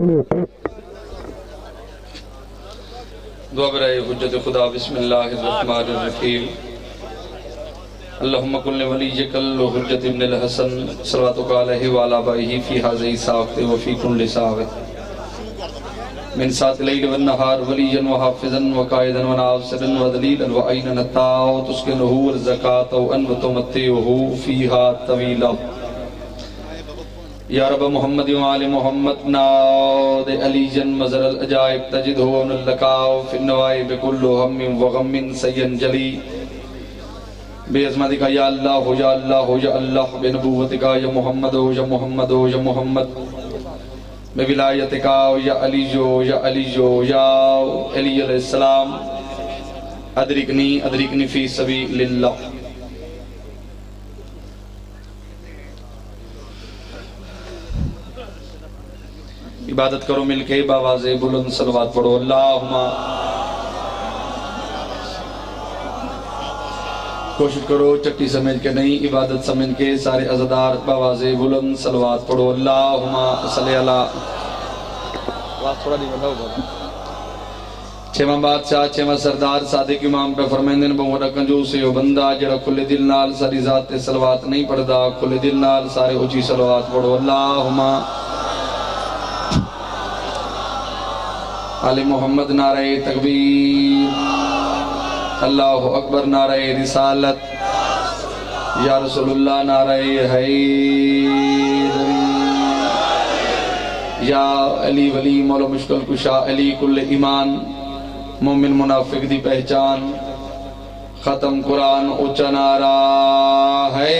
دعا برائے حجت خدا، بسم اللہ الرحمن الرحیم۔ اللہم کل ولیجک الحجت ابن الحسن صلواتک علیہ وعلا بائیہ فی حاضی ساقت وفی کل ساقت۔ من سات لیل والنہار ولیا وحافظا وقائدا وناصرا ودلیلا وعینا نتاو تسکنہو والزکاة وان وتمتعہو فیہا طویلا۔ یا رب محمد و آل محمد ناود علی جن مزر العجائب تجد ہو ان اللکاو فی النوائب کل ہم و غم سین جلی۔ بے عظمت کا یا اللہ ہو یا اللہ ہو یا اللہ، بے نبوت کا یا محمد ہو یا محمد ہو یا محمد۔ بے ولایت کا یا علی جو، یا علی جو، یا علی علیہ السلام۔ ادرکنی ادرکنی فی سبیل اللہ عبادت کرو مل کے باواز بلند صلوات پڑھو۔ اللہم۔ کوشش کرو چٹی سمجھ کے نہیں عبادت سمجھ کے سارے عزدار باواز بلند صلوات پڑھو۔ اللہم۔ صلی اللہ۔ چھواں بادشاہ چھواں سردار صادق امام پہ فرمیندن بہت کنجوسی و بندہ جڑا کھلے دل نال ساری ذات تے صلوات نہیں پڑھدا کھلے دل نال سارے اچھی صلوات پڑھو۔ اللہم۔ آل محمد نعرہ تکبیر۔ اللہ اکبر نعرہ رسالت۔ یا رسول اللہ نعرہ حیدری۔ یا علی ولی مولا مشکل کشا علی کل ایمان۔ مومن منافق دی پہچان۔ ختم قرآن اچھا نعرہ حیدری۔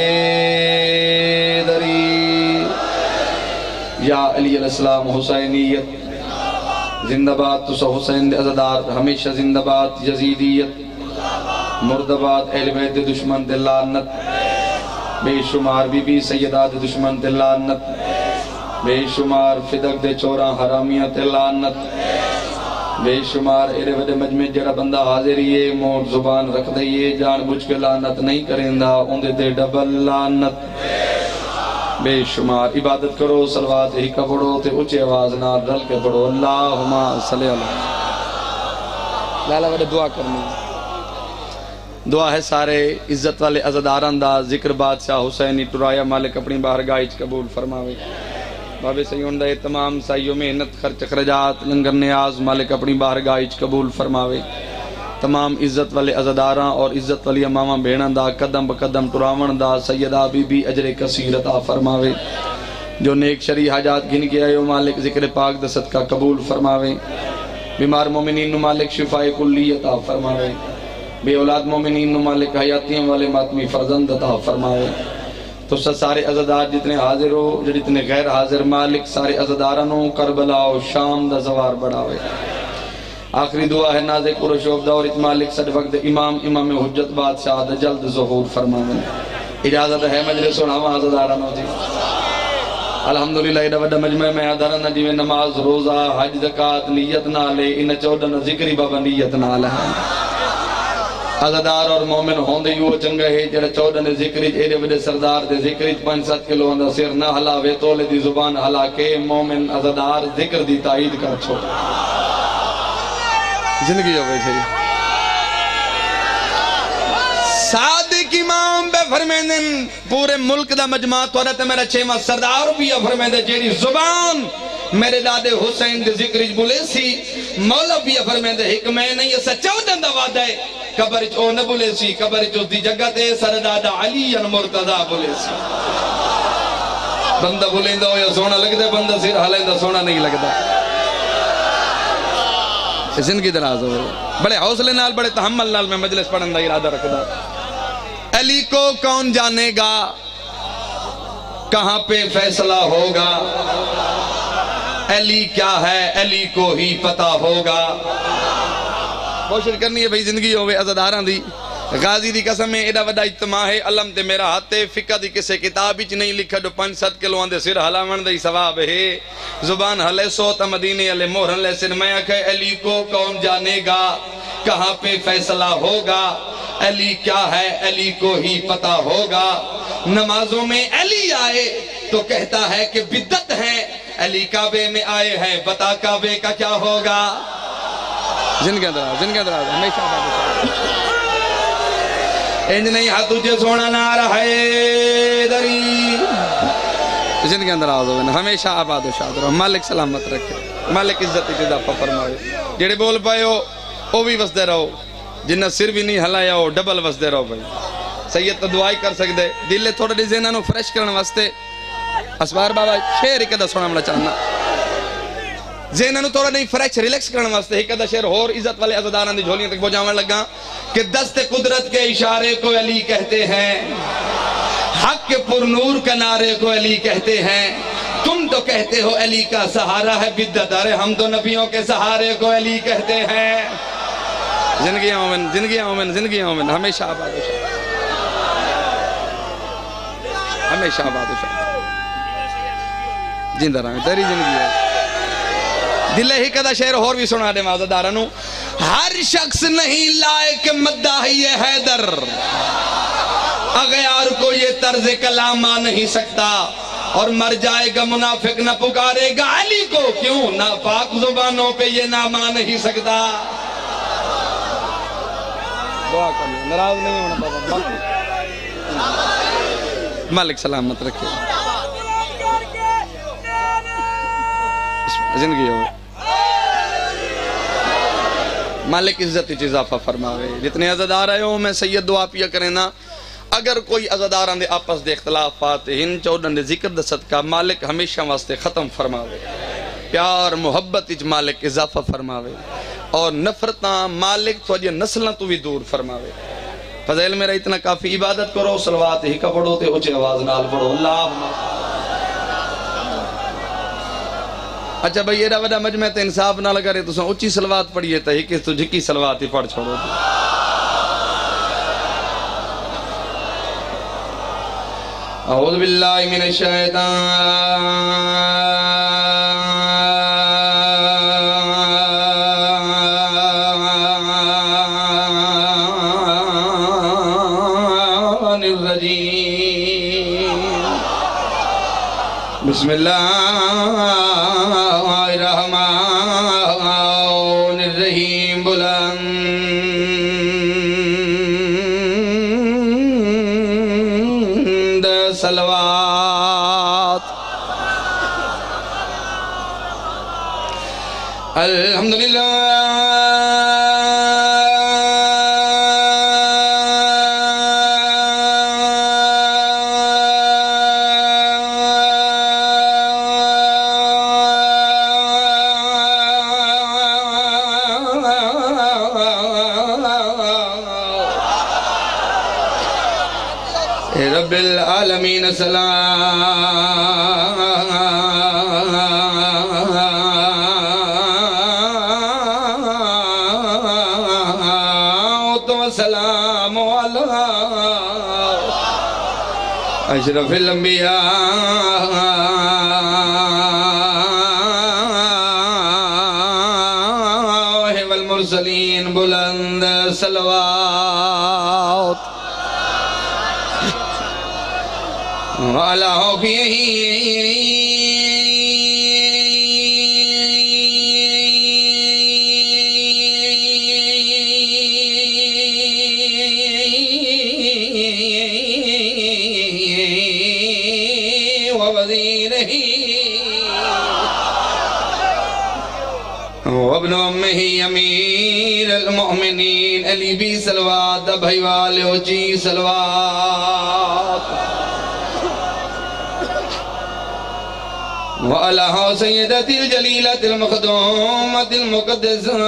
یا علی علیہ السلام حسینیت۔ زندہ باد تو سو حسین دے عزدار ہمیشہ زندہ باد یزیدیت مرد مردباد، اہل بیت دشمن دے لعنت، بے شمار بی بی سیدہ دے دشمن دے لعنت، بے شمار فدق دے چوراں حرامیہ تے لعنت، بے شمار ایرے وڈے مجمع جڑا بندہ حاضریے موٹ زبان رکھ دئیے، جان بجھ کے لعنت نہیں کریں دا اندے دے ڈبل لعنت۔ بے شمار عبادت کرو سلوات ہی کا پڑھو تے اچھے آواز نہ رل کے پڑھو۔ اللہم صلی اللہ لالا بڑے دعا کرنی۔ دعا ہے سارے عزت والے عزداران دا۔ ذکر بادشاہ حسینی ٹرایا مالک اپنی بارگاہ اچ قبول فرماوے۔ بابے سیون دے تمام سائیوں محنت، خرچ خرجات لنگر نیاز مالک اپنی بارگاہ اچ قبول فرماوے۔ تمام عزت والے عزداراں اور عزت والی امامہ بھیڑاں دا، قدم بقدم ٹراون دا، سیدہ بی بی اجر کثیر عطا فرماوے۔ جو نیک شریع حاجات گن کے آئے مالک ذکر پاک دا صدقہ قبول فرماوے۔ بیمار مومنین نو مالک شفاء کلی عطا فرماوے۔ بے اولاد مومنین نو مالک حیاتیاں والے ماتمی فرزند عطا فرماوے۔ تو سارے عزدار جتنے حاضر ہو جتنے غیر حاضر مالک، سارے عزدارانوں کربلا و شام دا زوار بڑھاوے آخری دعا ہے نازے قرآن شوف دور مالک صد وقت امام امام حجت بادشاہ جلد ظہور فرماوے۔ اجازت ہے مجلس و نام عزدارانوں جی الحمدللہ، ایڈا وڈا مجمع میں آدھارنا جی نماز، روزہ، حج زکاة نیت نہ لے ان چودن ذکری بابا نیت نہ لے عزدار اور مومن ہوندے یو چنگا ہے جڑا چودن ذکری ایڈے وڈے سردار دے ذکری پانچ سات کلو اندہ سر نہ حلاوے تولے دی زبان حلا کے مومن عزدار ذکر دی تائید کر چھو زندگی جو بیچے صادق امام بے فرمیندن پورے ملک دا مجمع تو رہتے میرا چھیمہ سردار بھی فرمیندے جیڑی زبان میرے دادے حسین دے ذکرج بولے سی، مولا بھی فرمیندے حکمہ نہیں اسا چودن دا وعدہ ہے۔ قبر چو نہ بولے سی، قبر چو دی جگہ تے سردادہ علی ان مرتضی بولے سی۔ بندہ بولیں دا ہو یا سونا لگ دے بندہ سیر حالیں دا سونا نہیں لگ دا زندگی دراز ہو بڑے حوصلے نال، بڑے تحمل نال میں مجلس پڑھن دا ارادہ رکھ دا علی کو کون جانے گا؟ کہاں پہ فیصلہ ہوگا؟ علی کیا ہے؟ علی کو ہی پتا ہوگا۔ کوشش کرنی ہے بھئی زندگی ہوئے عزداران دی۔ غازی دی قسم میں ایڈا وڈا اجتماع ہے، علم تے میرا ہاتھے فقہ دی کسے کتاب ہی نہیں لکھا، جو پانچ ست کلو آندے سر حلاون دی ثواب ہے۔ زبان حلے سوتا مدینے علی مہرن لے سن میں اکھے علی کو کون جانے گا؟ کہاں پہ فیصلہ ہوگا؟ علی کیا ہے؟ علی کو ہی پتا ہوگا۔ نمازوں میں علی آئے تو کہتا ہے کہ بدت ہے۔ علی کعبے میں آئے ہیں بتا کعبے کا کیا ہوگا؟ زندگی اندراز زندگی اندراز ہمیشہ آباد انج نہیں ہاں تجھے سونا نہ رہا ہے دری زندگی اندراز ہوئے ہمیشہ آباد و شاد رہو مالک سلامت رکھے مالک عزت کی اضافہ فرمائے جڑے بول پائے ہو وہ بھی وسدے رہو جنہ سر بھی نہیں ہلایا ہو ڈبل وسدے رہو بھائی سید تو دعائی کر سکتے دل تھوڑا دی ذہنہ فریش کرنے واسطے اسبار بابا شیر ایک دا سونا ملا چاہنا ذہنہ نو تھوڑا نہیں فریش ریلیکس کرنے واسطے ایک دا شیر اور عزت والے عزداران دی جھولیاں تک بجاویں لگا کہ دست قدرت کے اشارے کو علی کہتے ہیں، حق کے پر نور کا نعرے کو علی کہتے ہیں۔ تم تو کہتے ہو علی کا سہارا ہے بدت ارے ہم تو نبیوں کے سہارے کو علی کہتے ہیں۔ زندگی آمن زندگی آمن زندگی آمن ہمیشہ آباد و شاد ہمیشہ آباد و شاد جندہ رہا میں تیری زندگی ہے۔ دلے ہی کدا شہر اور بھی سنا دے مازہ دارانو۔ ہر شخص نہیں لائق مدعی حیدر۔ اغیار کو یہ طرز کلام آ نہیں سکتا۔ اور مر جائے گا منافق نہ پکارے گا علی کو۔ کیوں؟ نہ پاک زبانوں پہ یہ نام آ نہیں سکتا۔ دعا کرنا نراض نہیں ہونا بابا مالک سلامت رکھے۔ زندگی ہو مالک عزت اضافہ فرماوے۔ جتنے عزدار آئے ہو میں سید دعا پیا کریں نا۔ اگر کوئی عزداران دے آپس دے اختلافات، ہن چودن دے ذکر دے صدقہ مالک ہمیشہ واسطے ختم فرماوے۔ پیار، محبت اچھ مالک اضافہ فرماوے۔ اور نفرتاں مالک تو اجھے نسلیں تو بھی دور فرماوے۔ فضیل میرا اتنا کافی عبادت کرو سلوات ہی کا پڑھو تے اچھے آواز نال پڑھو۔ اللہ اچھا بھائی ایڈا وڈا مجمع تے انصاف نہ لگا رہے تو سن اچھی سلوات پڑھیے تا ہی کس تو جھکی سلوات ہی پڑھ چھوڑو۔ اعوذ باللہ من الشیطان سلوات الحمدللہ اشرف الانبیاء وابن امه امیر المؤمنین، علی بی سلوات بھائی والے ہو جی سلوات وعلى سيدة الجليلة المخدومة المقدسة۔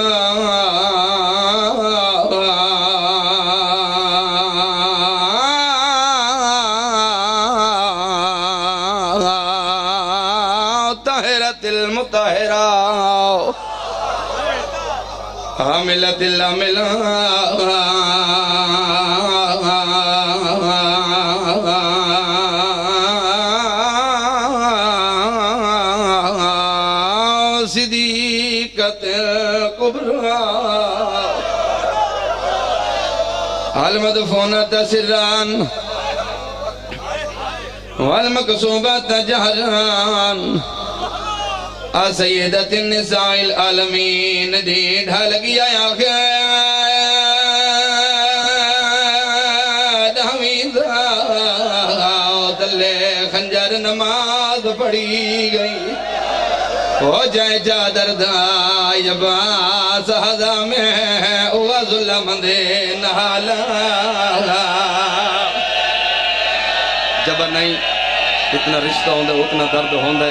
حاملة الأملة صديقة الكبرى المدفونة سران. والمكسوبة جهران سیدت النساء العالمین دی ڈھل گیا یا خید حمیدہ تلے خنجر نماز پڑھی گئی۔ ہو جائے چادر دائی باس حضا میں اوہ ظلم دے نحالا جب نہیں، اتنا رشتہ ہوندہ اتنا درد ہوندہ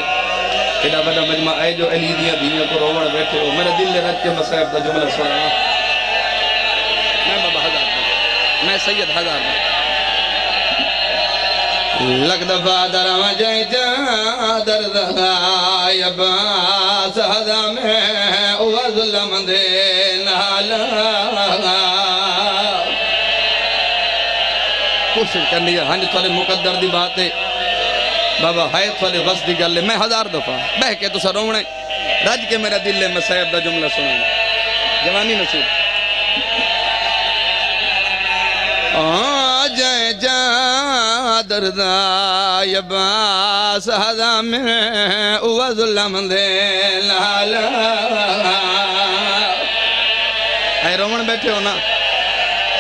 کیڑا بڑا مجمع اے جو علی دیاں دیاں کو روڑ بیٹھے ہو میرا دل لے رکھ کے مسائب دا جملہ سنا میں بابا ہزار دا میں سید ہزار دا لگ دفع در وجہ جادر دہائی عباس حضا میں اوہ ظلم دے نالا کوشش کرنی ہے بابا ہے تھوڑے بس دی گل میں ہزار دفعہ بہ کے تو سا رونے رج کے میرا دل لے مسائب دا جملہ سنائیں جوانی نصیب۔ آجائے جادر دا یباس حضا میں اوہ ظلم دے لالا اے رومن بیٹھے ہو نا۔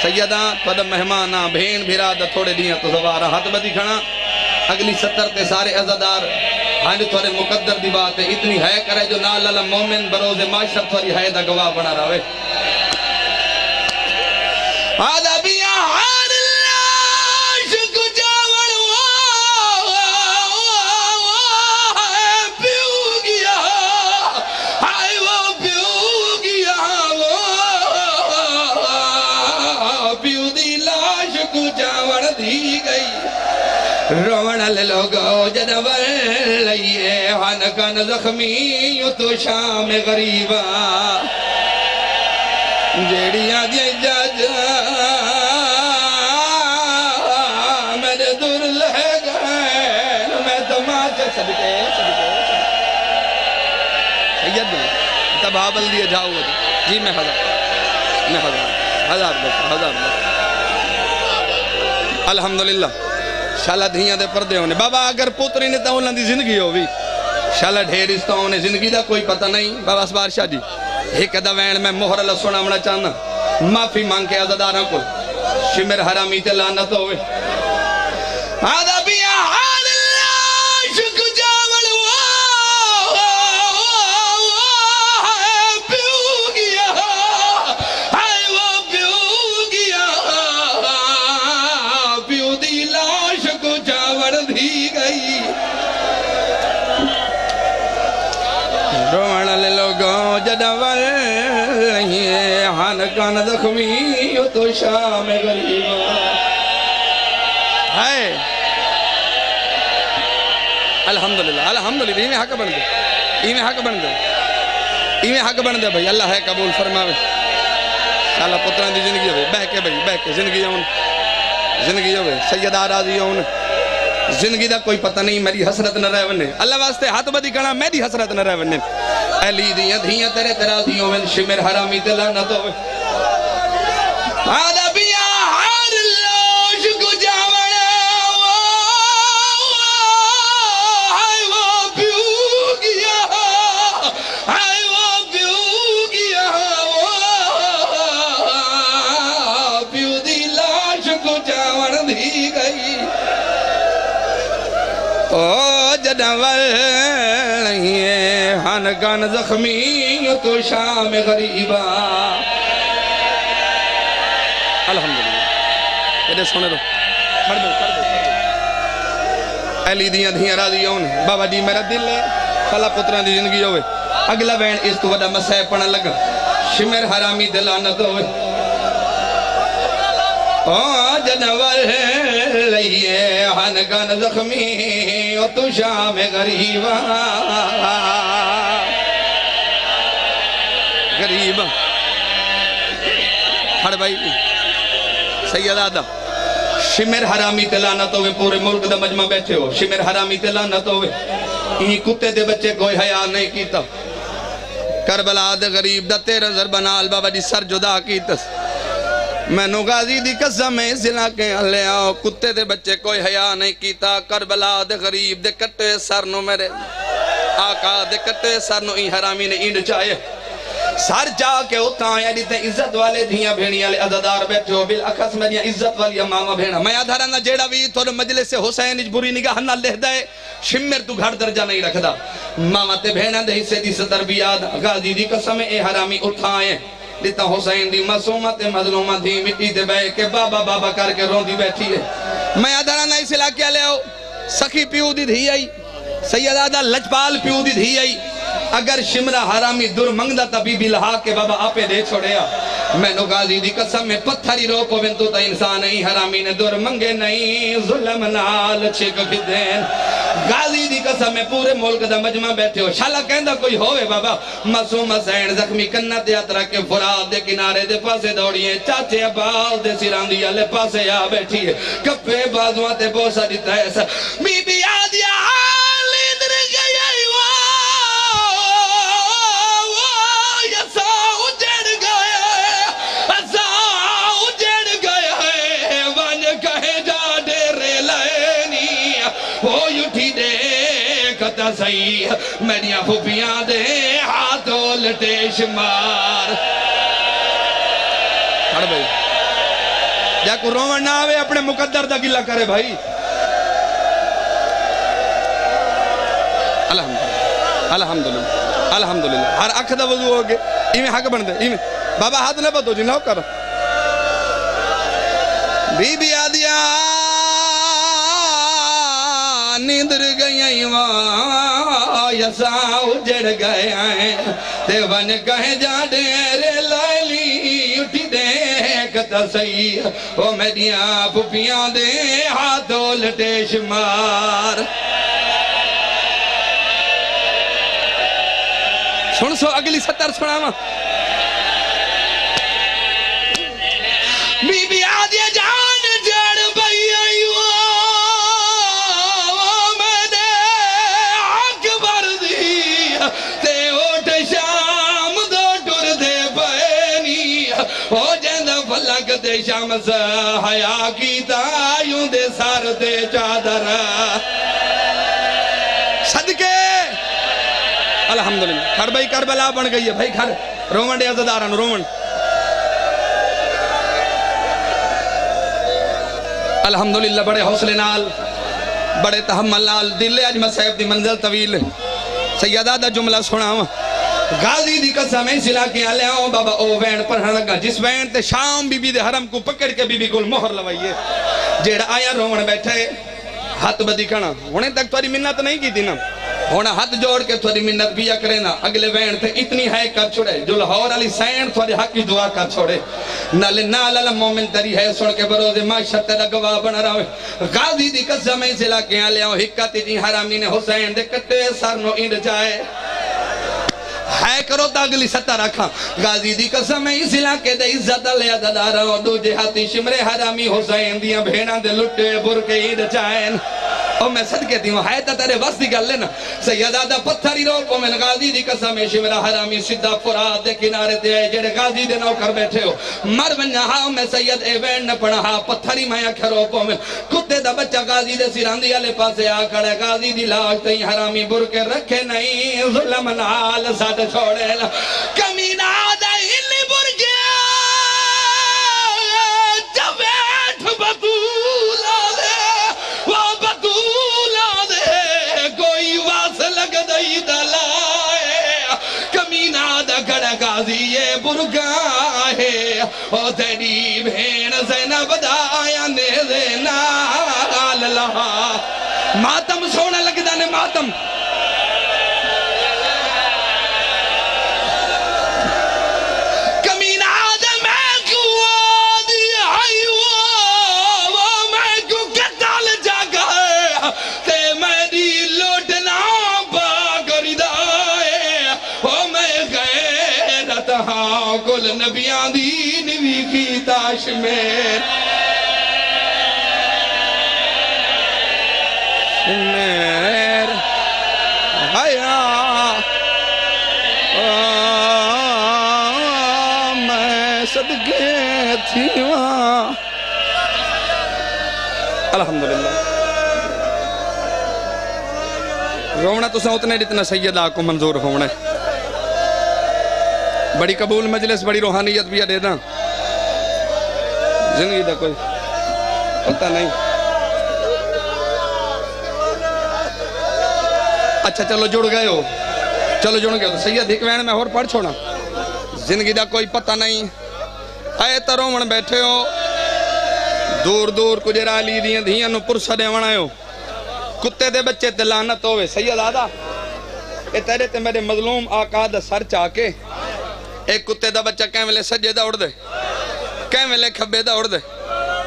سیدہ پد مہمانہ، بھین بھیرا دا تھوڑے دیاں تو زوارا ہاتھ بدی کھنا اگلی ستر تے سارے عزدار ہاں جی تھوڑے مقدر دی بات ہے، اتنی ہے کرے جو نال اللہ مومن بروز معاشر تھوڑی ہے دا گواہ بنا رہا ہے آدھا بھی روڑ لوگو جدور لئیے ہنکن زخمی تو شام غریبا۔ جیڑیاں دی جاجا میرے دور لہ گئے، میں تماچے صدقے صدقے سید میں تب آبل دیے جاؤ۔ جی میں ہزار میں ہزار ہزار بس ہزار بس الحمدللہ۔ شالا دھیاں دے پردے ہونے۔ بابا، اگر پوتری نے تو انہوں دی زندگی ہوئی بھی شالا ڈھیر اس تو انہیں زندگی دا کوئی پتہ نہیں۔ بابا سبار شاہ جی ایک دا وین میں مہر اللہ سونا منا چاہنا۔ معافی مانگ کے عزداراں کو شمر حرامی تے لانت ہوئے آدھا ہن کان زخمی تو شام غریبا ہے الحمدللہ الحمدللہ ایمیں حق بن دے ایمیں حق بن دے ایمیں حق بن دے بھئی اللہ ہے قبول فرماوے۔ شالا پتران دی زندگی ہوئے بہ کے بھئی بہ کے زندگی ہون۔ زندگی ہوئے سید آرازی ہون۔ زندگی دا کوئی پتہ نہیں، میری حسرت نہ رہ ونے۔ اللہ واسطے ہاتھ بدی کنا میری حسرت نہ رہ ونے۔ علی دیاں دھیاں تیرے تیرا دیوں من شمر حرامی دلانت ہوئے آدھا لاش پیو دی لاش کو جاوڑ دی گئی نہیں زخمی تو شام غریبا الحمدللہ سونے دو کھڑ دو کھڑ دو علی دیاں دھیاں راضی ہون بابا جی میرا دل ہے خلا پتران دی زندگی ہوئے اگلا بین اس تو وڈا مسئے پڑھا لگا شمر حرامی دلانت ہوئے او جنور لئیے ہنگان زخمی او تو شام غریبا غریبا کھڑ بھائی سید آدھا شمر حرامی تے تلانت ہوئے، پورے ملک دا مجمع بیٹھے ہو۔ شمر حرامی تے تلانت ہوئے۔ این کتے دے بچے کوئی حیاء نہیں کیتا۔ کربلا دے غریب دا تیرہ ضربنال بابا جی سر جدا کیتس میں نو غازی دی قسم ہے سلا کے لے آؤ۔ کتے دے بچے کوئی حیاء نہیں کیتا۔ کربلا دے غریب دے کٹے سر نو میرے۔ آقا دے کٹے سر نو ای حرامی نے اینڈ چاہے۔ سر جا کے اتھا آیا یعنی دیتے عزت والے دھیاں بھیڑی والے عددار بیٹھے ہو بالاخص میری عزت والی ماما بھیڑا میں آدھارا نہ جیڑا بھی تھوڑا مجلس حسین اج بری نگاہ نہ لہ دے شمر تو گھر درجہ نہیں رکھ دا ماما تے بھیڑا دے حصے دی ستر بھی بیاد غازی دی قسم، اے حرامی اتھا آئے دیتا حسین دی مسومت مظلومہ دی مٹی دے بے کے بابا بابا کر کے رون دی بیٹھی ہے۔ میں آدھارا نہ اس علاقے لے آؤ۔ سخی پیو دی دھی آئی سیدادہ لجپال پیو دی دھی آئی۔ اگر شمرہ حرامی در منگدہ تا بی بی لہا کے بابا آپے دے چھوڑیا۔ میں نو غازی دی قسم میں پتھری رو کو بنتو تا انسان نہیں، حرامی نے در منگے نہیں، ظلم نال چھک کھدین غازی دی قسم میں پورے ملک دا مجمع بیٹھے ہو۔ شالا کہندہ کوئی ہوئے بابا؟ مسوم حسین زخمی کنہ دیاترہ کے فراد دے کنارے دے پاسے دوڑیے چاچے عباس دے سیران دیا لے پاسے آ بیٹھی ہے۔ کپے بازوان تے بوسا دیتا ہے ایسا بی بی آدیا سہی میڈیا پھوپیاں دے ہاتھوں لٹے شمار کھڑ بھائی جا کو رومن نہ آوے اپنے مقدر دا گلہ کرے بھائی الحمدللہ الحمدللہ الحمدللہ ہر اکھ دا وضو ہوگے ایمیں حق بن ایمیں بابا ہاتھ نہ بتو جی کر بی بی نیندر گئی وہاں یسا اجڑ گئے ہیں۔ تے ون کہیں جا ڈیرے لائلی اٹھی دیکھتا سی او میڈیاں پھوپیاں دے ہاتھوں لٹے شمار سن سو اگلی ستر سنا ماں فلک دے حیاء کی تایوں دے سار دے چادر۔ صدقے! الحمدللہ۔ کھڑ بھائی، کربلا بن گئی ہے۔ بھائی، کھڑ۔ رومن دے عزداران رومن۔ الحمدللہ، بڑے حوصلے نال، بڑے تحمل نال۔ دل اجمہ صاحب دی منزل طویل۔ سیدہ دا جملہ سنا غازی دی قسم ہے سلا کے آلے آؤں بابا، او وین پڑھنے ہاں لگا۔ جس وین تے شام بی بی دے حرم کو پکڑ کے بی بی کو مہر لوائیے۔ جیڑا آیا رومن بیٹھے ہاتھ بدی کھنا ہونے تک تواری منت نہیں کی تھی نا۔ ہونا ہاتھ جوڑ کے تھوڑی منت بیا کرے نا۔ اگلے وین تھے اتنی ہے کر چھوڑے۔ جو لاہور علی سین تھوڑی حق کی دعا کر چھوڑے۔ نال نال مومن تری ہے، سن کے بروز معاشرت تیرا گواہ بنا رہا ہے غازی دی قسم سے لا کے آلے آؤ۔ حکت جی حرامی نے حسین دے کتے سر نو اینڈ جائے۔ ہے کرو تا اگلی ستا رکھا غازی دی قسم ہے، اس علاقے دے عزت لے عددارا اور دو جہاتی شمرے حرامی حسین دیاں بھیڑاں دے لٹے برکے اینڈ جائیں او میں صدقے دی ہوں ہے تا تیرے وس دی گل لینا سیدہ دا پتھری رو کو میں غازی دی قسم ہے، شمرہ حرامی صدہ فراد دے کنارے دے آئے، جڑے غازی دے نو کر بیٹھے ہو۔ مر بنیا ہاں میں سید اے وین نہ پڑھا ہاں، پتھری میں آکھے رو کو میں دا بچہ غازی دے سیراندی علی پاسے آ کھڑے غازی دی لاش تے حرامی برکے رکھے نہیں۔ ظلم نال ساتھ چھوڑے لا۔ کمینہ دا ہلی برکے جب بیٹھ بطولہ دے وہ بطولہ دے کوئی واس لگ دئی دلائے۔ کمینہ دا کھڑا غازی یہ برگا ماتم سونا لگتا نے ماتم۔ ہاں، نبیاں دی نوی کی تاش میں۔ حیا. میں صدقے تھی وہاں. الحمدللہ. رونا تو اتنے جتنا سیدہ کو منظور ہونا ہے. بڑی قبول مجلس، بڑی روحانیت بھی ہے دینا زندگی دا کوئی پتہ نہیں. اچھا چلو جڑ گئے ہو چلو جڑ گئے ہو تو سید ایک وین میں اور پڑھ چھوڑا زندگی دا کوئی پتہ نہیں آئے ترومن بیٹھے ہو دور دور کجھ رالی دیاں دھیاں نو پرسا دے وڑا ہو کتے دے بچے تے لعنت ہوئے سید آدھا اے تیرے تے میرے مظلوم آقا دا سر چاہ کے ایک کتے دا بچہ کہیں ویلے سجے دا اڑ دے کہیں ویلے کھبے دا اڑ دے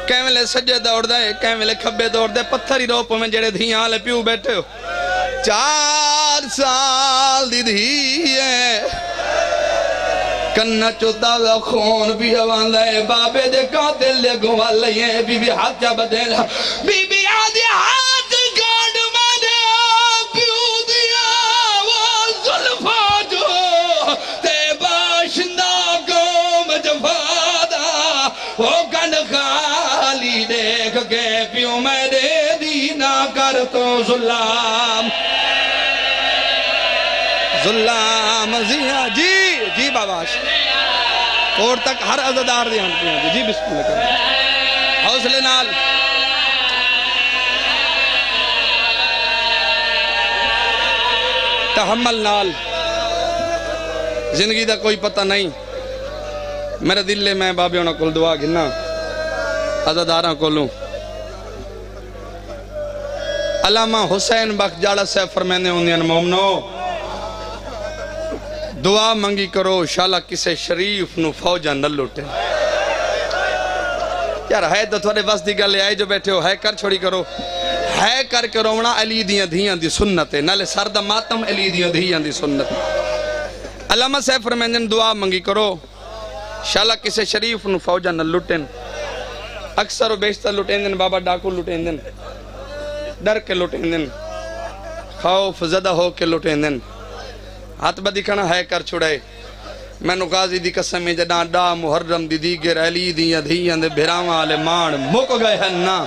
کہیں ویلے سجے دا اڑ دے کہیں ویلے کھبے دا اڑ دے پتھر ہی روپ میں جڑے دھیاں آلے پیو بیٹھے ہو چار سال دی دھیے کنہ چوتا دا خون بھی ہوان دے بابے دے قاتل لے گوا لیے بی بی ہاتھ جا بدے بی بی آدھی ہاتھ گاڑ میں دے، پیو دیا وہ ظلفہ جو۔ تے باشندہ قوم جفادا وہ گن خالی دیکھ کے پیو میں دے دینا کر تو ظلام ظلام زیاں جی جی باباش اور جی۔ تک ہر عزدار دیان کیا جی بسم اللہ۔ کریں حوصلے نال۔ تحمل نال۔ زندگی دا کوئی پتہ نہیں۔ میرے دل لے میں بابے ہونا کل دعا گھنا عزداراں کولوں۔ علامہ حسین بخش جاڑا سے فرمینے ہوندین مومنو۔ دعا منگی کرو شالا کسے شریف نو فوجہ نہ لوٹے۔ یار، ہے تو تھوڑے بس دی گلے، آئے جو بیٹھے ہو، ہے کر چھوڑی کرو۔ ہے کر کے رونا علی دیاں دھیاں دی سنت ہے، نالے سردہ ماتم علی دیاں دھیاں دی سنت۔ علامہ صاحب فرمیندن دعا منگی کرو۔ شالا کسے شریف نو فوجہ نہ لوٹیں اکثر و بیشتر لوٹیں دن بابا ڈاکو لوٹیں دن ڈر کے لوٹیں دن خوف زدہ ہو کے لوٹیں دن ہاتھ با دکھنا ہے کر چھڑے میں نو غازی دی قسم میں جڑا ڈا محرم دی دیگر علی دیاں دھیاں دے بھراواں والے مان مک گئے ہیں نا۔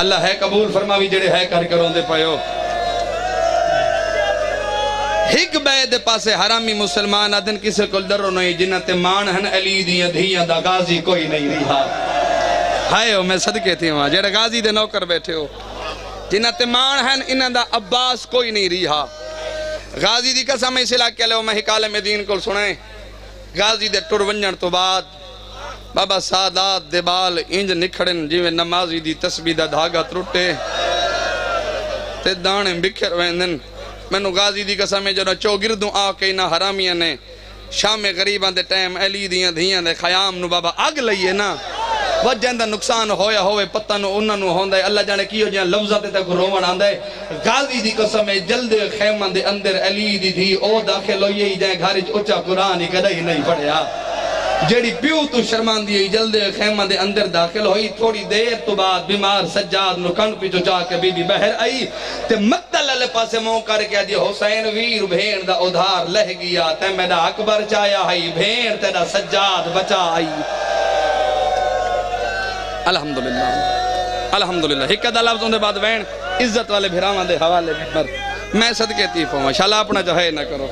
اللہ ہے قبول فرماوی جڑے ہے کر کروں دے پایو ہک بے دے پاسے حرامی مسلمان آدن کسے کل درو نہیں جنہ تے مان ہیں علی دیاں دھیاں دا غازی کوئی نہیں رہا۔ ہائے ہو میں صدقے تھی وہاں جڑے غازی دے نوکر بیٹھے ہو۔ جنہ تے مان ہیں انہ دا عباس کوئی نہیں رہا۔ غازی دی قسم اس علاقے لے میں حکال میں دین کو سنیں غازی دے ٹر ونجن تو بعد بابا سادات دے بال انج نکھڑن جیویں نمازی دی تسبیح دا دھاگا ترٹے تے دانے بکھر ویندن۔ میں نو غازی دی قسم میں جنہوں چوگردوں آ کے انہا حرامیاں نے شام غریبان دے ٹائم علی دیاں دھیاں دے خیام نو بابا اگ لئیے نا۔ وجہ اندر نقصان ہویا ہوئے پتہ نو انہاں نو ہوندہ ہے اللہ جانے کیو جہاں لفظہ تے تک رومن آندہ ہے غازی دی قسم ہے جلد خیمہ دے اندر علی دی تھی او داخل ہوئی ہی جائیں گھارج اچھا قرآن ہی کدہ ہی نہیں پڑھیا جیڑی پیو تو شرمان دی جلد خیمہ دے اندر داخل ہوئی تھوڑی دیر تو بعد بیمار سجاد نو کن پی جو چاہ کے بی بی بہر آئی تے مقتل اللہ پاسے موں کر کے دی حسین ویر بھین دا ادھار لہ گیا تے میں دا اکبر چایا ہائی بھین تے دا سجاد بچا آئی الحمدللہ الحمدللہ۔ ہکہ دا لفظوں دے بعد وین عزت والے بھراواں دے حوالے پر میں صدقے تی پہوں شاءاللہ اپنا جو ہے نہ کرو۔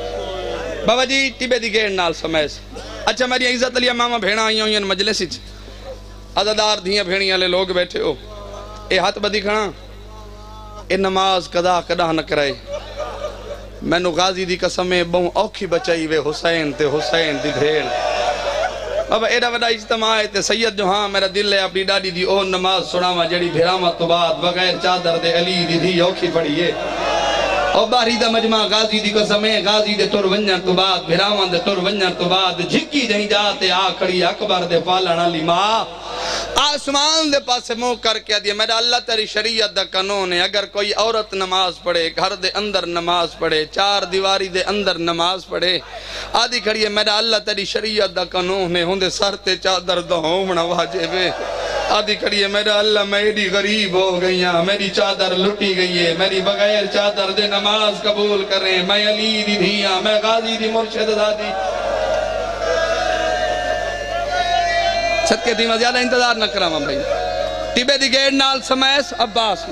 بابا جی ٹیبے دی گیڑ نال سمیس۔ اچھا میری عزت علیہ ماما بھیڑا آئی ہوئی ہیں مجلس اچھ عددار دھیاں بھیڑیاں لے لوگ بیٹھے ہو۔ اے ہاتھ بدی کھڑا۔ اے نماز قضا قضا نہ کرائے میں نو غازی دی قسمیں بہوں اوکھی بچائی وے حسین تے حسین دی بھیڑ بابا ایڈا وڈا اجتماع ہے تے سید جو ہاں میرا دل ہے، اپنی ڈاڈی دی او نماز سناوا جڑی بھیراما تو بعد بغیر چادر دے علی دی دی اوکھی ہے۔ او باری دا مجمع غازی دی قسم ہے، غازی دے تر ونجن تو بعد بھراوان دے تر ونجن تو بعد جھکی جہیں جاتے آکھڑی اکبر دے پالن علی ماں۔ آسمان دے پاسے مو کر کے دیا، میرا اللہ تیری شریعت دا قانون ہے۔ اگر کوئی عورت نماز پڑھے، گھر دے اندر نماز پڑھے، چار دیواری دے اندر نماز پڑھے، آدھی کھڑی ہے، میرا اللہ تیری شریعت دا قانون ہے۔ ہوندے سر تے چادر دا ہومنا واجب ہے آدھی کھڑی ہے، میرا اللہ میری غریب ہو گئی ہیں میری چادر لٹی گئی ہے۔ میری بغیر چادر دے نماز قبول کریں میں علی دی دھیاں میں غازی دی مرشد دادی۔ صدقے دیمہ زیادہ انتظار نہ کرام بھائی۔ ٹیبے دی گیڑ نال سمیس عباس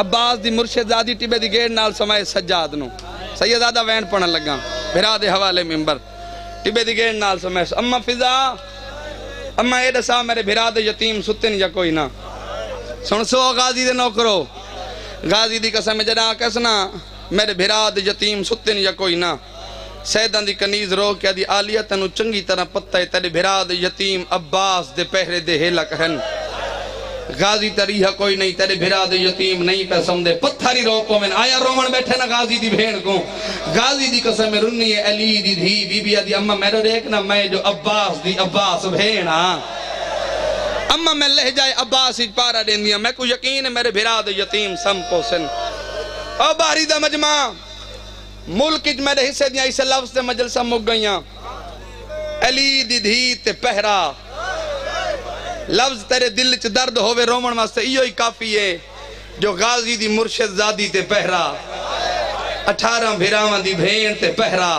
عباس دی مرشد زادی ٹبے دی گیڑ نال سمائے سجاد نو۔ سیدادہ وین پڑھن لگا۔ بھرا دے حوالے ممبر۔ ٹبے دی گیڑ نال سمائے اما فضا، اما اے دسا میرے بھرا دے یتیم ستن یا کوئی نہ۔ سن سو غازی دے نوکرو۔ غازی دی قسم جڑا کسنا۔ میرے بھرا دے یتیم ستن یا کوئی نہ۔ سیدان دی کنیز رو کیا دی آلیہ تنو چنگی طرح پتہ تیرے بھرا دے یتیم عباس دے پہرے دے ہیلا کہن غازی تریہ کوئی نہیں، تیرے بھرا دے یتیم نہیں پہ سمدے پتھری روکو میں۔ آیا رومن بیٹھے نا غازی دی بھین کو۔ غازی دی قسم رنی علی دی دھی بی بی دی اممہ میرے دیکھنا میں جو عباس دی عباس بھین ہاں۔ اممہ میں لہ جائے عباس ہی پارا دین دیا، میں کو یقین ہے میرے بھرا دے یتیم سم پوسن۔ او باری دا مجمع۔ ملک اج میرے حصے دیا اسے لفظ تے مجلسہ مک گئیاں۔ علی دی دھی تے پہرا۔ لفظ تیرے دل چ درد ہوئے رومن واسطے ایو ہی کافی ہے جو غازی دی مرشد زادی تے پہرا۔ اٹھارہ بھیراواں دی بھین تے پہرا۔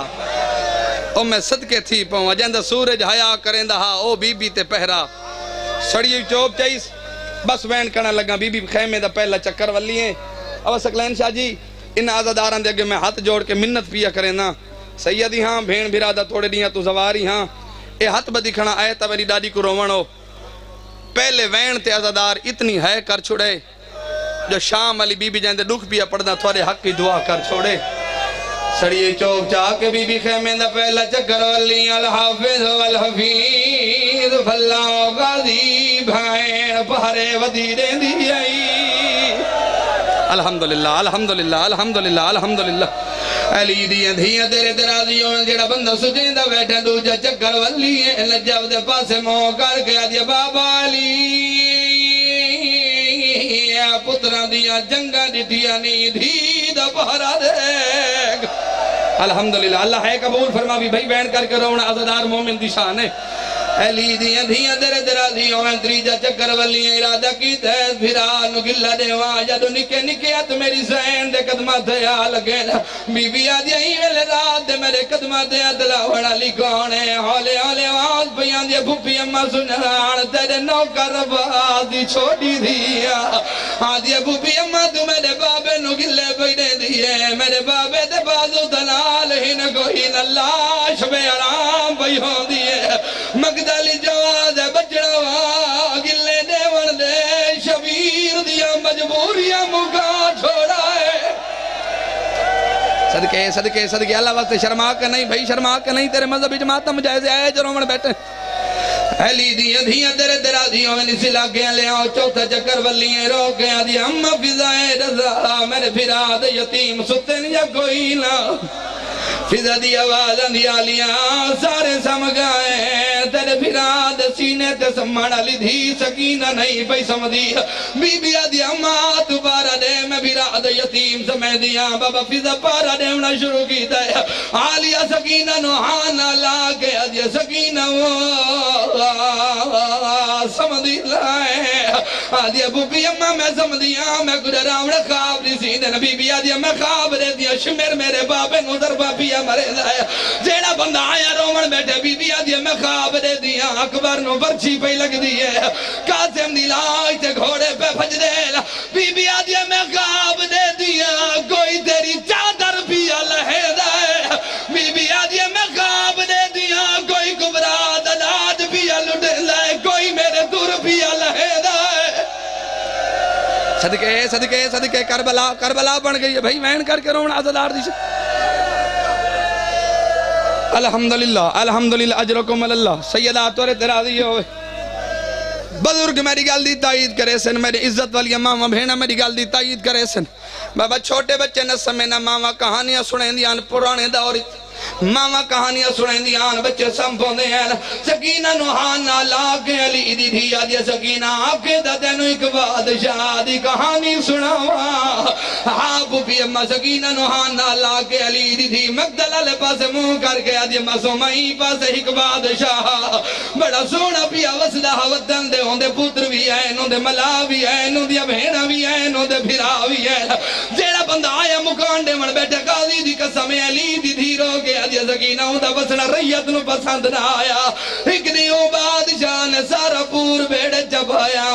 او میں صدقے تھی پاؤں اجندہ سورج حیا کریں ہا، او بی بی تے پہرا۔ سڑی چوب چاہیس بس وین کرنا لگا بی بی خیمے دا پہلا چکر ولی ہیں۔ اب سکلین شاہ جی ان آزاداران دے اگے میں ہاتھ جوڑ کے منت پیا کریں نا۔ سیدی ہاں بھین بھیرادہ توڑے دیاں تو زواری ہاں۔ اے ہاتھ بدی کھنا آئے تا میری ڈاڈی کو رومنو پہلے وین تے آزادار اتنی ہے، کر چھوڑے۔ جو شام علی بی بی جائیں دے دکھ پیا پڑھنا، تھوڑے حق کی دعا کر چھوڑے۔ سڑیے چوک چاہ کے بی بی خیمے دا پہلا چکر ولی الحافظ والحفیظ، فلاں غازی بھائن پہرے ودی دیں دی آئی۔ الحمدللہ الحمدللہ الحمدللہ الحمدللہ علی دیاں دھیاں تیرے درازیوں میں جڑا بندہ سجیں دا بیٹھا دوجہ چکر ولی ہے لجب دے پاسے موہ کر کے آدیا بابا علی پتران دیا جنگا ڈٹیا نی دھی دا پہرا دیکھ الحمدللہ اللہ ہے قبول فرما بھی بھائی بین کر کے رونا عزدار مومن دی شان ہے علی دیاں دھیاں درے درازیوں میں دریجہ چکر ولیاں ارادہ کی تیز پھرا نگلہ دیوان جدو نکے نکے ات میری زین دے قدمہ دیا لگے۔ بی بی آدیا ہی ویلے رات دے میرے قدمہ دیا دلا وڑا لکھونے ہولے ہولے آواز بیان دیا بھوپی اممہ سنران تیرے نوکر بازی چھوٹی دیا آدیا بھوپی اممہ تو میرے بابے نگلے بیڑے دیئے میرے بابے دے بازو دلال ہی نگوہی نلاش بے آرام بھئی ہوں دیئے مقدلی جواز ہے بچڑا وہاں گلے دیون دے شبیر دیا مجبوریاں مکا چھوڑا ہے صدقے صدقے صدقے اللہ واسطے شرما کے نہیں بھائی شرما کے نہیں تیرے مذہبی جماعت ہم جائزے آئے جو رومن بیٹھے اہلی دیاں دیاں تیرے درازیوں میں نسی لاگیاں لے آؤ چوتھا چکر ولیاں رو گیا دی اممہ فضائے رضا میرے پھرا یتیم ستن یا کوئی نہ فضا دی آواز اندھی آلیاں سارے سمگائیں تے سمانا لی دھی سکینہ نہیں پئی سمدھی بی بی آدھی اممہ پارا دے میں پھراد یتیم سمے دیا بابا فضا پارا دے انہا شروع کی دے آلیہ سکینہ نوحانا لا آدھی سکینہ سمدھی لائے آدھی ابو بی اممہ میں سمدھیاں میں کڑا راوڑا خواب دی سیدھے نبی بی آدھی میں خواب دے دیا شمیر میرے بابے نظر باپی مرے لائے جیڑا بندہ آیا رومن بیٹھے بی بی آدھی میں خواب دے دیا اکبر نو برچی پہ لگ دیئے قاسم دی لائی تے گھوڑے پہ پھج دے۔ بی بی آدھی میں خواب دے دیا کوئی تیری چادر پیا لہے دائے بی بی آدھی میں خواب دے دیا کوئی کبرا دلاد پیا لٹے لائے کوئی میرے دور پیا لہے دائے صدقے صدقے صدقے، کربلا کربلا بن گئی ہے۔ بھائی، وین کر کے رونا عزدار دیشہ الحمدللہ الحمدللہ، اجرکم اللہ۔ سیدہ تورے تیرا ہوئے۔ بزرگ میری گل دی تائید کرے سن، میری عزت والی ماما بھینا میری گل دی تائید کرے سن۔ بابا چھوٹے بچے نہ سمینا ماما کہانیاں سنیں دیان پرانے دوری ماما کہانیاں سنیں دیان بچے سمپوں دے ہیں سکینہ نوحان نالا کے علی دی دھی آدیا سکینہ آکے دا تینو ایک بادشاہ دی کہانی سناوا آپ بھی اممہ سکینہ نوحان نالا کے علی دی دھی مقدلہ لے پاس منہ کر کے آدیا مسومائی پاس ایک بادشاہ بڑا سونا پیا وسدہ وطن دے ہوں دے پتر بھی ہے نو دے ملا بھی ہے نو دیا بھینا بھی ہے نو دے بھرا بھی ہے جیڑا بندہ آیا مکان دے من بیٹھے قاضی دی قسم علی دی دھیرو گیا آدیا سکینہ ہوں دا بسنا ریت نو پسند نہ آیا۔ ایک دیوں بادشاہ نے سارا پور بیڑے چپایا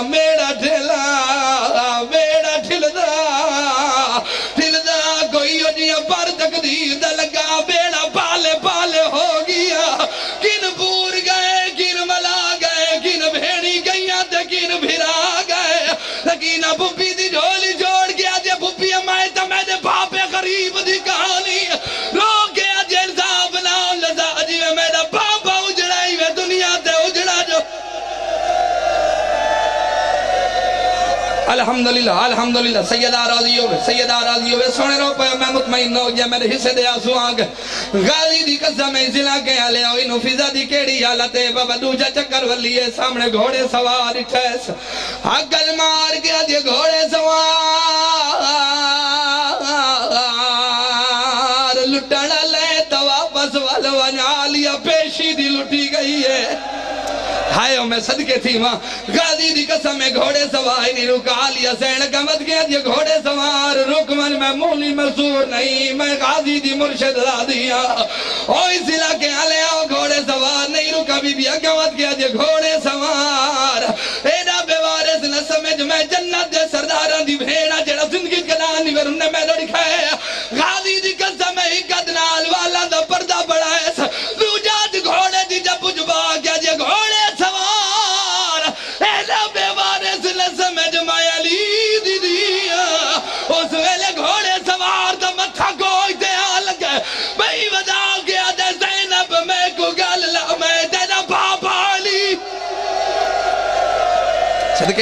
الحمدللہ الحمدللہ، سیدہ راضی ہوئے، سیدہ راضی ہوئے، سونے رو پہ میں مطمئن ہو جائے میرے حصے دے آسو آگے غازی دی قسم میں ضلع کے آلے آوئی نفیزہ دی کیڑی حالت ہے، بابا دوجہ چکر ولیے سامنے گھوڑے سوار اٹھے۔ عقل مار گیا دی گھوڑے سوار۔ ہائے میں صدقے تھی ماں۔ غازی دی قسم، میں گھوڑے سوار نہیں رکا۔ لیا سین کمت گیا یہ گھوڑے سوار۔ رکمن میں مولی مزور نہیں، میں غازی دی مرشد را دیا۔ او اس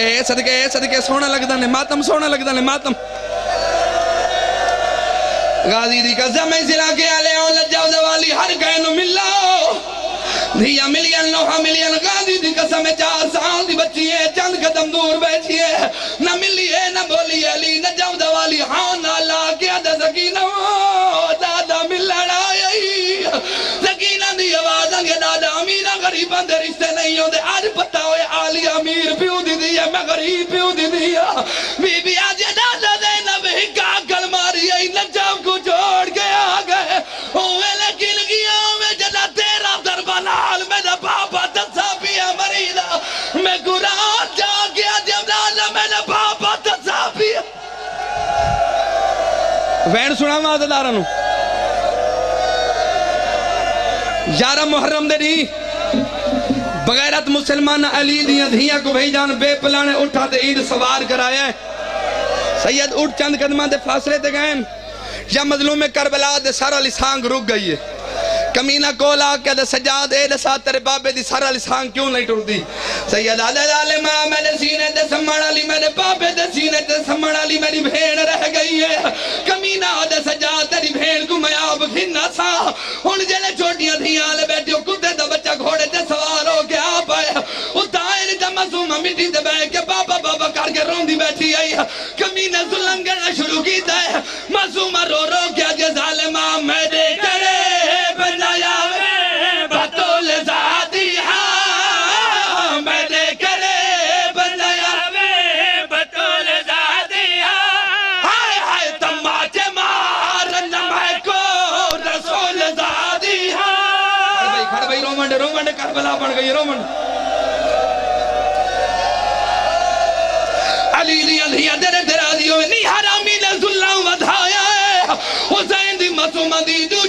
صدقے صدقے صدقے سونا لگدا نے ماتم سونا لگدا نے ماتم غازی دی قسم میں سلا کے آلے ہوں لجاو دوالی ہر کہنو ملاو دھیا ملین لوہا ملین غازی دی قسم میں چار سال دی بچی ہے چند قدم دور بیٹھی ہے نہ ملی ہے نہ بولی علی نہ جاو دوالی ہاں نہ امیرہ غریبان دے رشتے نہیں ہوں دے آج پتا ہوئے آلی امیر پیو دی دیا میں غریب پیو دی دیا بی بی آج دادا دے نبی کا کل ماری آئی نجام کو جوڑ کے آگئے ہوئے لیکن گیا میں جدا تیرا دربانال میرا بابا دسا پیا مریدہ میں قرآن جا گیا جب جملالا میرا بابا دسا پیا۔ وین سنا ماذا دارنو یارہ محرم دے دی بغیرت مسلمان علی دیاں دھیاں کو بھئی جان بے پلانے اٹھا تے عید سوار کرایا ہے۔ سید اٹھ چند قدمہ دے فاصلے تے گئے یا مظلوم کربلا دے سارا لسانگ رک گئی ہے۔ کمینہ کولا کہ دے سجاد اے دے ساتھ تیرے بابے دی سارا لسانگ کیوں نہیں ٹر دی سید آدھے دالے ماں نے کر کے روندی بیٹھی آئی کمینہ ظلم کرنا شروع کیتا ہے۔ مصومہ رو رو کیا جے ظالمہ میرے کرے بنایا میں بطول ہاں میرے کرے بنایا میں بطول ہاں ہائے ہائے تماچے کو رسول ہاں کھڑ کھڑ رومنڈ رومنڈ، کربلا بن گئی، رومنڈ۔ علی دی علیہ درے درہ دیو نہیں حرامی نے ظلم ودھایا ہے۔ حسین دی مسومہ دی جو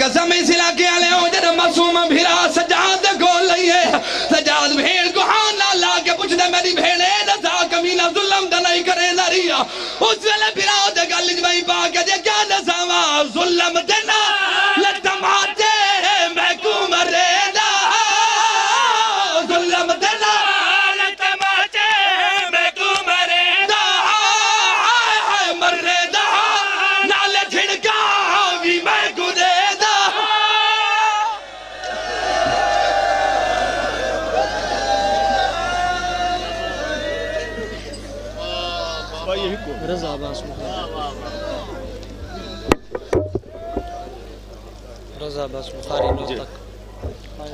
قسم اس علاقے والے ہو جد معصوم بھرا سجاد کو لئیے سجاد بھیڑ کو ہاں نہ لا کے پوچھ دے میری بھیڑے نسا کمینہ ظلم دا نہیں کرے نریا اس ویلے بھرا دے گل وچ میں پا کے جے کیا نساوا ظلم دینا نہ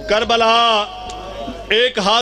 کربلا ایک ہاتھ